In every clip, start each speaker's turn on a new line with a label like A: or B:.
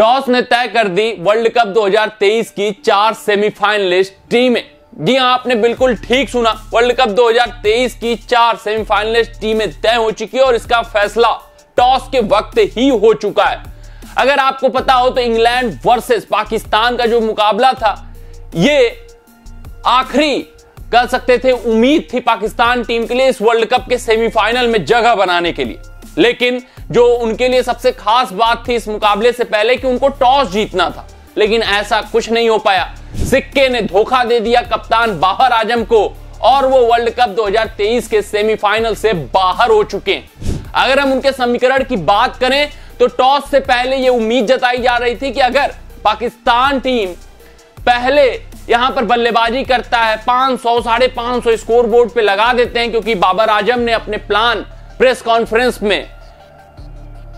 A: Toss ने तय कर दी वर्ल्ड कप 2023 की चार सेमीफाइनलिस्ट टीमें। जी हाँ आपने बिल्कुल ठीक सुना, वर्ल्ड कप 2023 की चार सेमीफाइनलिस्ट टीमें तय हो चुकी है और इसका फैसला टॉस के वक्त ही हो चुका है। अगर आपको पता हो तो इंग्लैंड वर्सेस पाकिस्तान का जो मुकाबला था, ये आखिरी कह सकते थे उम्मीद थी पाकिस्तान टीम के लिए इस वर्ल्ड कप के सेमीफाइनल में जगह बनाने के लिए। लेकिन जो उनके लिए सबसे खास बात थी इस मुकाबले से पहले कि उनको टॉस जीतना था, लेकिन ऐसा कुछ नहीं हो पाया। सिक्के ने धोखा दे दिया कप्तान बाहर आज़म को और वो वर्ल्ड कप 2023 के सेमीफाइनल से बाहर हो चुके हैं। अगर हम उनके समीकरण की बात करें तो टॉस से पहले ये उम्मीद जताई जा रही थी कि अगर पाकिस्तान टीम पहले यहाँ पर बल्लेबाजी करता है 500 साढ़े पाँच सौ स्कोर बोर्ड पे लगा देते हैं, क्योंकि बाबर आज़म ने अपने प्लान प्रेस कॉन्फ्रेंस में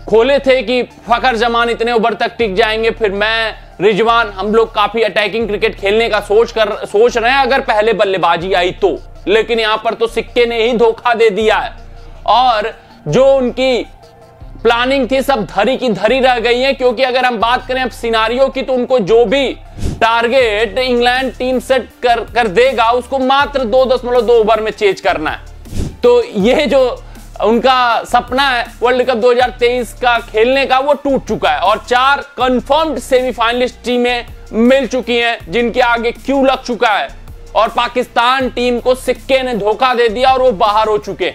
A: खोले थे कि फखर जमान इतने ओवर तक टिक जाएँगे, फिर मैं, रिजवान, हम लोग काफ़ी अटैकिंग क्रिकेट खेलने का सोच कर, सोच रहे हैं अगर पहले बल्लेबाजी आई तो। लेकिन यहाँ पर तो सिक्के ने ही धोखा दे दिया है। और जो उनकी प्लानिंग थी, सब धरी की धरी रह गई है, क्योंकि अगर हम बात करें अब सिनारियों की तो उनको जो भी टारगेट इंग्लैंड टीम सेट कर कर देगा, उसको मात्र दो दशमलव दो ओवर में चेज करना है। तो ये जो उनका सपना है वर्ल्ड कप 2023 का खेलने का, वो टूट चुका है। और चार कंफर्म्ड सेमीफाइनलिस्ट टीमें मिल चुकी हैं, जिनके आगे क्यू लग चुका है? और पाकिस्तान टीम को सिक्के ने धोखा दे दिया और वो बाहर हो चुके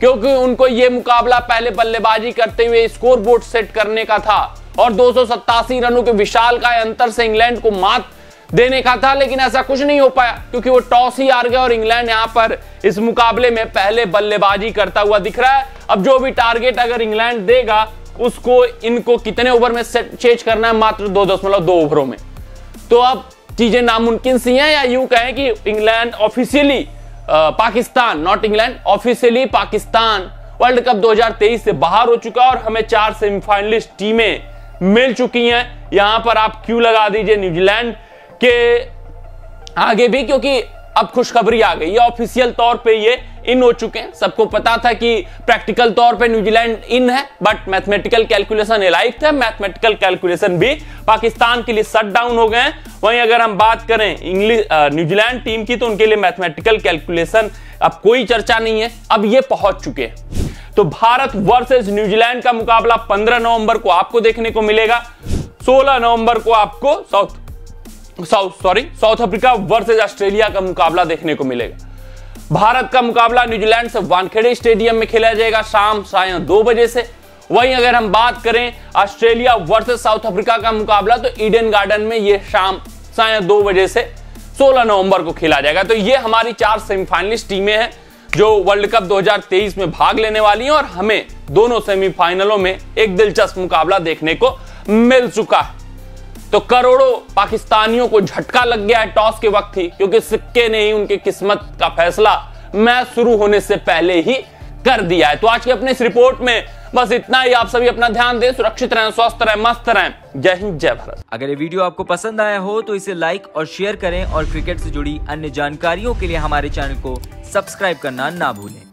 A: क्योंकि उनको ये मुकाबला पहले बल्लेबाजी करते हुए स्कोर बोर्ड सेट करने का था। और दो सौ सत्तासी रनों के विशाल का अंतर से इंग्लैंड को मात देने का था, लेकिन ऐसा कुछ नहीं हो पाया, क्योंकि वो टॉस ही हार गया और इंग्लैंड यहाँ पर इस मुकाबले में पहले बल्लेबाजी करता हुआ दिख रहा है। अब जो भी टारगेट अगर इंग्लैंड देगा, उसको, इनको कितने ओवर में चेंज करना है मात्र दो दशमलव दो ओवरों में। तो अब चीज़ें नामुमकिन सी हैं या यूँ कहें कि England officially Pakistan not England officially Pakistan world cup 2023 से बाहर हो चुका और हमें चार सेमीफाइनलिस्ट टीमें मिल चुकी हैं। यहाँ पर आप क्यों लगा दीजिए न्यूजीलैंड के आगे भी, क्योंकि अब खुशखबरी आ गई ऑफिशियल तौर पे ये इन हो चुके हैं। सबको पता था कि प्रैक्टिकल तौर पे न्यूजीलैंड इन है बट मैथमेटिकल कैलकुलेशन एलाइव था। मैथमेटिकल कैलकुलेशन भी पाकिस्तान के लिए शट डाउन हो गए हैं। वहीं अगर हम बात करें इंग्लिश न्यूजीलैंड टीम की तो उनके लिए मैथमेटिकल कैलकुलेशन अब कोई चर्चा नहीं है। अब ये पहुँच चुके हैं। तो भारत वर्सेज न्यूजीलैंड का मुकाबला 15 नवंबर को आपको देखने को मिलेगा। 16 नवंबर को आपको south south sorry south Africa versus Australia का मुकाबला देखने को मिलेगा। भारत का मुकाबला न्यूजीलैंड से वानखेड़े स्टेडियम में खेला जाएगा शाम साय दो बजे से। वहीं अगर हम बात करें ऑस्ट्रेलिया वर्सेज साउथ अफ्रीका का मुकाबला तो ईडन गार्डन में यह शाम साय दो बजे से 16 नवंबर को खेला जाएगा। तो ये हमारी चार सेमीफाइनलिस्ट टीमें हैं, जो वर्ल्ड कप 2023 में भाग लेने वाली हैं, और हमें दोनों सेमीफाइनलों में एक दिलचस्प मुकाबला देखने को मिल चुका है। तो करोड़ों पाकिस्तानियों को झटका लग गया है टॉस के वक्त ही, क्योंकि सिक्के ने ही उनकी किस्मत का फैसला मैच शुरू होने से पहले ही कर दिया है। तो आज की अपने इस रिपोर्ट में बस इतना ही। आप सभी अपना ध्यान दें, सुरक्षित रहें, स्वस्थ रहें, मस्त रहें। जय हिंद, जय भारत।
B: अगर ये वीडियो आपको पसंद आया हो तो इसे लाइक और शेयर करें और क्रिकेट से जुड़ी अन्य जानकारियों के लिए हमारे चैनल को सब्सक्राइब करना ना भूलें।